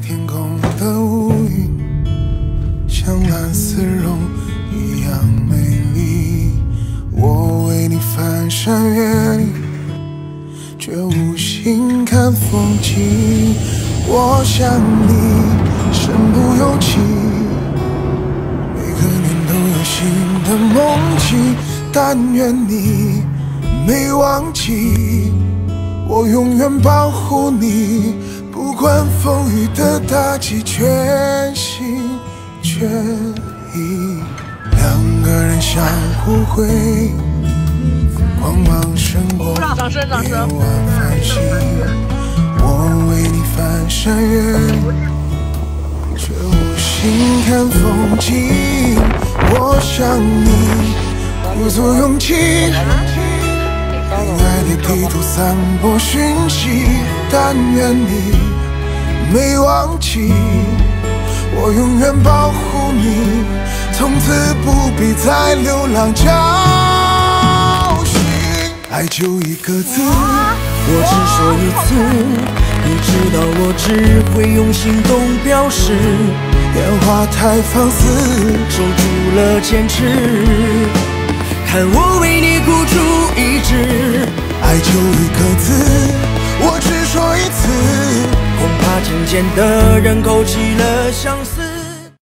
天空的乌云，像蓝丝绒一样美丽。我为你翻山越岭，却无心看风景。我想你身不由己，每个年都有新的梦境。但愿你没忘记，我永远保护你，管风雨的打击，全心全意。两个人相互辉映，光芒胜过夜晚繁星。我为你翻山越岭，却无心看风景。我想你，鼓足勇气，用爱的地图散播讯息。但愿你没忘记，我永远保护你，从此不必再流浪找寻。爱就一个字，我只说一次，你知道我只会用行动表示，烟花太放肆，守住了坚持。看我为你孤注一掷，爱就一个见的人勾起了相思